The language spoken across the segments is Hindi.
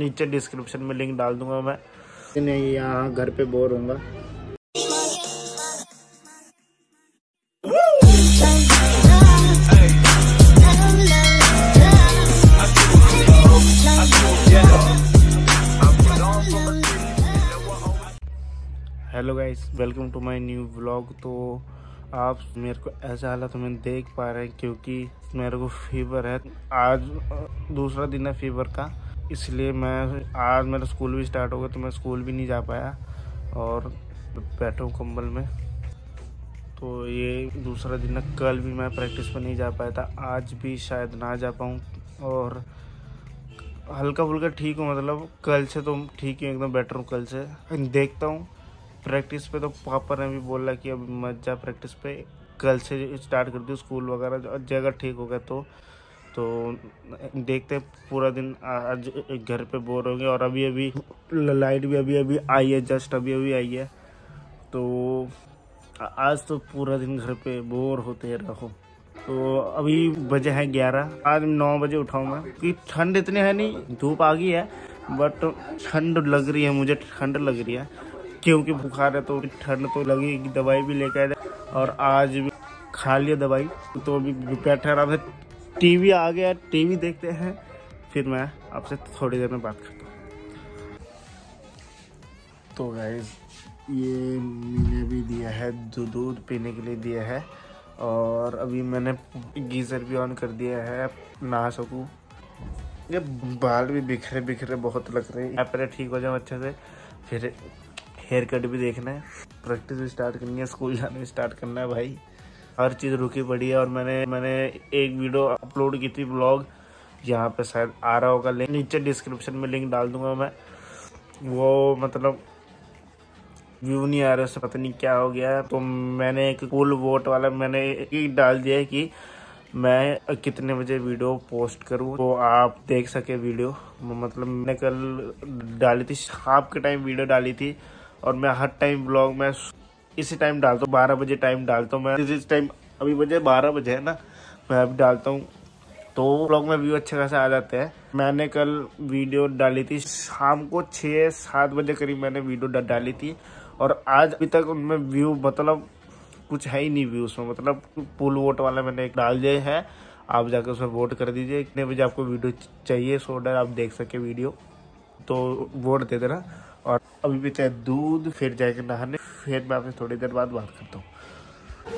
नीचे डिस्क्रिप्शन में लिंक डाल दूँगा मैं। नहीं यहाँ घर पे बोर होऊँगा। Hello guys welcome to my new vlog तो आप मेरे को ऐसा हालत में देख पा रहे हैं क्योंकि मेरे को फीवर है। आज दूसरा दिन है फीवर का। इसलिए मैं आज मेरा स्कूल भी स्टार्ट हो गया तो मैं स्कूल भी नहीं जा पाया और बैठा हूँ कंबल में। तो ये दूसरा दिन है, कल भी मैं प्रैक्टिस पर नहीं जा पाया था, आज भी शायद ना जा पाऊँ। और हल्का फुल्का ठीक हूँ मतलब कल से तो ठीक ही एकदम बेटर हूँ कल से। देखता हूँ, प्रैक्टिस पे तो पापा ने भी बोला कि अब मत जा प्रैक्टिस पे, कल से स्टार्ट कर दी स्कूल वगैरह, जगह ठीक हो गया तो। तो देखते पूरा दिन आज घर पे बोर हो गए और अभी अभी लाइट भी अभी अभी आई है जस्ट अभी अभी आई है। तो आज तो पूरा दिन घर पे बोर होते रहो। तो अभी बजे हैं ग्यारह। आज नौ बजे उठाऊँ मैं, क्योंकि ठंड इतनी है नहीं, धूप आ गई है बट ठंड लग रही है, मुझे ठंड लग रही है। क्योंकि बुखार है तो ठंड तो लगेगी दवाई भी लेकर और आज भी खा लिया दवाई तो अभी बैठा रहा था टीवी आ गया, टीवी देखते हैं। फिर मैं आपसे थोड़ी देर में बात करता हूँ। तो गाइज़ ये मैंने भी दिया है दूध पीने के लिए दिया है। और अभी मैंने गीज़र भी ऑन कर दिया है नहा सकूँ। ये बाल भी बिखरे बिखरे बहुत लग रहे हैं। पहले ठीक हो जाए अच्छे से। फिर हेयर कट भी देखना है। प्रैक्टिस भी स्टार्ट करनी है स्कूल जाना भी स्टार्ट करना है भाई। हर चीज़ रुकी पड़ी है और मैंने मैंने एक वीडियो अपलोड की थी ब्लॉग, यहाँ पे शायद आ रहा होगा लिंक नीचे डिस्क्रिप्शन में लिंक डाल दूँगा मैं। वो मतलब व्यू नहीं आ रहा, उससे पता नहीं क्या हो गया तो मैंने एक कुल वोट वाला, मैंने एक डाल दिया है कि मैं कितने बजे वीडियो पोस्ट करूँ तो आप देख सके वीडियो। मतलब मैंने कल डाली थी, शाम के टाइम वीडियो डाली थी, और मैं हर टाइम ब्लॉग में इसी टाइम डालता हूँ बारह बजे टाइम डालता हूँ मैं। इस टाइम अभी बजे बारह बजे है ना, मैं अभी डालता हूँ। तो ब्लॉग में व्यू अच्छे खासे आ जाते हैं। मैंने कल वीडियो डाली थी, शाम को छः सात बजे करीब मैंने वीडियो डाली थी। और आज अभी तक उनमें व्यू मतलब कुछ है ही नहीं व्यू उसमें मतलब पुल वोट वाला मैंने एक डाल दिया है। आप जाकर उसमें वोट कर दीजिए। कितने बजे आपको वीडियो चाहिए सो डर आप देख सके वीडियो तो वोट दे देना। और अभी भी चाहे दूध, फिर जाएगा नहाने। फिर मैं आपसे थोड़ी देर बाद बात करता हूँ।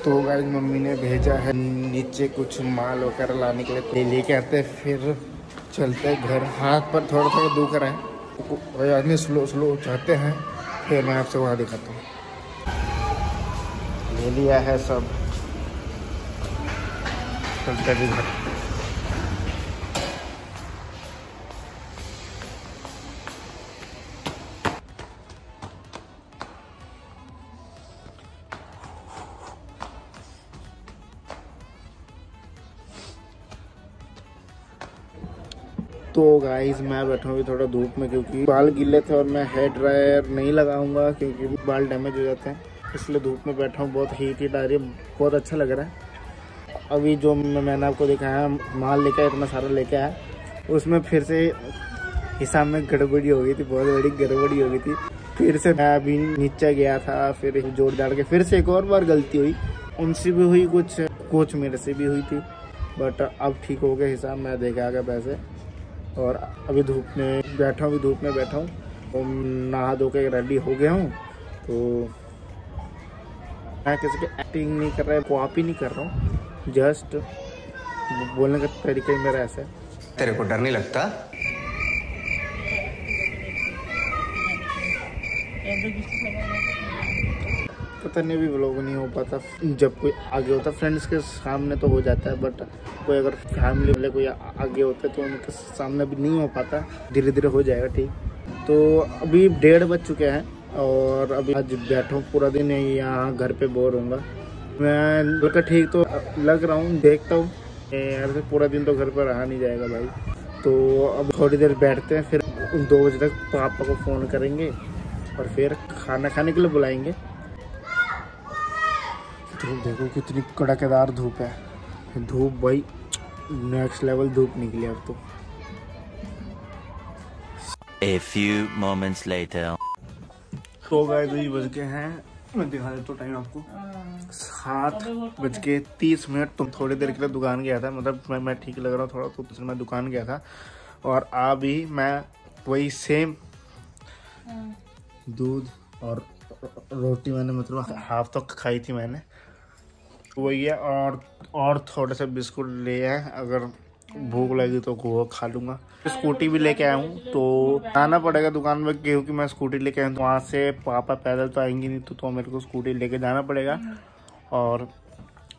तो गाइज़ मम्मी ने भेजा है नीचे कुछ माल वगैरह लाने के लिए ले लेके आते फिर चलते घर। हाथ पर थोड़ा थोड़ा दुख रहा है। आदमी स्लो स्लो चाहते हैं। फिर मैं आपसे वहाँ दिखाता हूँ। ले लिया है सब। चलते भी घर तो गाइस मैं बैठा हूँ थोड़ा धूप में क्योंकि बाल गिले थे और मैं हेयर ड्रायर नहीं लगाऊँगा क्योंकि बाल डैमेज हो जाते हैं। इसलिए धूप में बैठा हूँ, बहुत हीट हीट आ रही है, बहुत अच्छा लग रहा है। अभी जो मैंने आपको दिखाया, माल लेके इतना सारा लेके आया, उसमें फिर से हिसाब में गड़बड़ी हो गई थी, बहुत बड़ी गड़बड़ी हो गई थी। फिर से मैं अभी नीचे गया था, फिर जोड़ जाड़ के, फिर से एक और बार गलती हुई। उनसे भी हुई कुछ कोच मेरे से भी हुई थी बट अब ठीक हो गया हिसाब, मैं देखा आगे पैसे। और अभी धूप में बैठा हूँ धूप में बैठा हूँ। तो नहा धो के रेडी हो गया हूँ। तो मैं किसी की एक्टिंग नहीं कर रहा है कॉप ही नहीं कर रहा हूँ। जस्ट बोलने का तरीका ही मेरा ऐसा है। तेरे को डर नहीं लगता। पता नहीं भी ब्लॉग नहीं हो पाता। जब कोई आगे होता फ्रेंड्स के सामने तो हो जाता है बट कोई अगर फैमिली वाले कोई आगे होते तो उनके सामने भी नहीं हो पाता। धीरे धीरे हो जाएगा, ठीक। तो अभी डेढ़ बज चुके हैं, और अभी आज बैठा पूरा दिन यहाँ घर पे बोर हूँ मैं लड़का ठीक तो लग रहा हूँ, देखता हूँ। यार पूरा दिन तो घर पर रहा नहीं जाएगा भाई। तो अब थोड़ी देर बैठते हैं, फिर दो बजे तक पापा को फ़ोन करेंगे, और फिर खाना खाने के लिए बुलाएँगे। धूप देखो कितनी कड़केदार धूप है। धूप भाई नेक्स्ट लेवल धूप निकली अब तो। A few moments later. तो गाय दो बज गए हैं। मैं दिखा देता हूँ टाइम आपको। सात बज के तीस मिनट। तुम थोड़ी देर के लिए दुकान गया था। मतलब मैं मैं ठीक लग रहा हूँ थोड़ा तो इसलिए मैं दुकान गया था। और अभी मैं वही सेम दूध और रोटी मैंने मतलब हाफ़ तो खाई थी मैंने। वही है और और थोड़े से बिस्कुट ले आए। अगर भूख लगी तो वो खा लूँगा। स्कूटी भी लेके आया हूँ तो आना पड़ेगा दुकान में क्योंकि मैं स्कूटी लेके आया हूँ तो वहाँ से पापा पैदल तो आएँगे नहीं तो, तो मेरे को स्कूटी लेके जाना पड़ेगा। और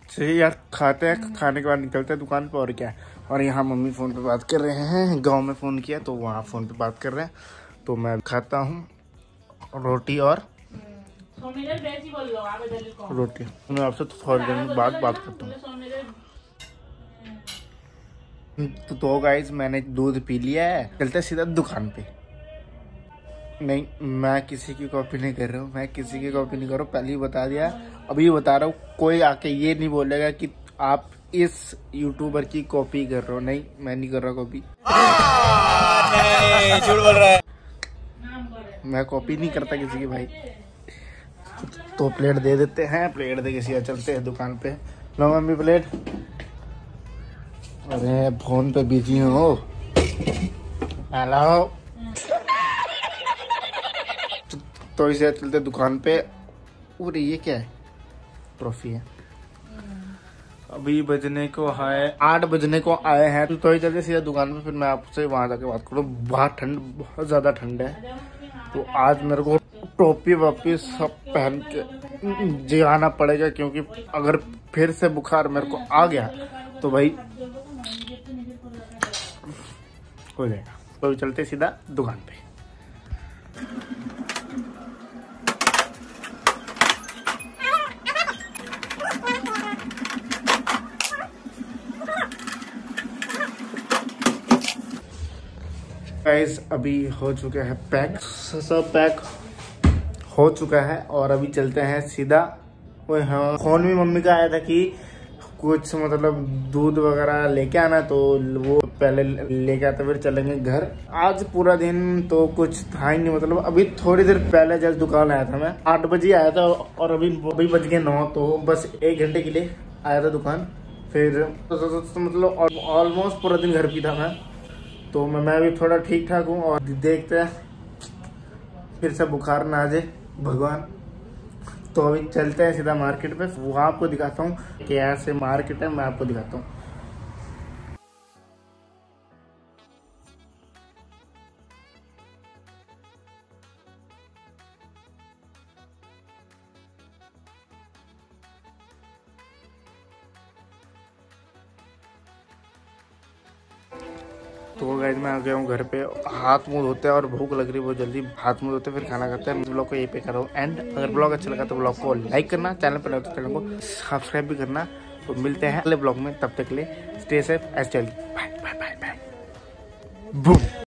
चलिए यार खाते हैं खाने के बाद निकलते हैं दुकान पर और क्या और यहाँ मम्मी फ़ोन पे बात कर रहे हैं गाँव में फ़ोन किया तो वहाँ फ़ोन पे बात कर रहे हैं। तो मैं खाता हूँ रोटी और रोटी। मैं आपसे तो थोड़ी देर में बाद बात करता हूँ। तो, तो गाइज़ मैंने दूध पी लिया है। चलते सीधा दुकान पे। नहीं मैं किसी की कॉपी नहीं कर रहा हूँ। मैं किसी की कॉपी नहीं कर रहा हूँ। पहले ही बता दिया। अभी बता रहा हूँ कोई आके ये नहीं बोलेगा कि आप इस यूट्यूबर की कॉपी कर रहे हो। नहीं मैं नहीं कर रहा कॉपी झूठ बोल रहा है। मैं कॉपी नहीं करता किसी की भाई। तो प्लेट दे देते हैं, प्लेट दे के सीधा चलते हैं दुकान पे। लो मम्मी प्लेट। अरे फ़ोन पे बिज़ी हो। हेलो। तो इसे चलते दुकान पे। अरे ये क्या है? ट्रॉफी है। अभी बजने को है, आठ बजने को आए हैं। तो ही चलते सीधा दुकान पे, फिर मैं आपसे वहाँ जाके बात करूँ। बहुत ठंड, बहुत ज़्यादा ठंड है। तो आज मेरे को टोपी वोपी सब पहन के जिगाना पड़ेगा क्योंकि अगर फिर से बुखार मेरे को आ गया तो भाई हो जाएगा। तो चलते सीधा दुकान पे। अभी हो चुका है पैक सब पैक। हो चुका है और अभी चलते हैं सीधा। वो हाँ फ़ोन भी मम्मी का आया था कि कुछ मतलब दूध वगैरह लेके आना तो वो पहले लेके आते फिर चलेंगे घर। आज पूरा दिन तो कुछ था ही नहीं मतलब अभी थोड़ी देर पहले जब दुकान आया था मैं। आठ बजे आया था और अभी अभी बज गए नौ तो बस एक घंटे के लिए आया था दुकान। फिर तो, तो, तो, तो मतलब ऑलमोस्ट पूरा दिन घर भी था मैं। तो मैं मैं भी थोड़ा ठीक ठाक हूँ और देखते हैं फिर से बुखार ना आ जाए। भगवान। तो अभी चलते हैं सीधा मार्केट पे। वहाँ आपको दिखाता हूँ कि ऐसे मार्केट है, मैं आपको दिखाता हूँ। तो वो गाइज़ मैं आ गया हूँ घर पे। हाथ मुँह धोते हैं और भूख लग रही है, बहुत जल्दी हाथ मुँह धोते फिर खाना खाते हैं। ब्लॉग को ये पे कर रहा हूँ। एंड अगर ब्लॉग अच्छा लगा तो ब्लॉग को लाइक करना चैनल पर लगता चैनल को सब्सक्राइब भी करना। तो मिलते हैं अगले ब्लॉग में, तब तक के लिए स्टे सेफ़ एस बाय बाय बाय बाय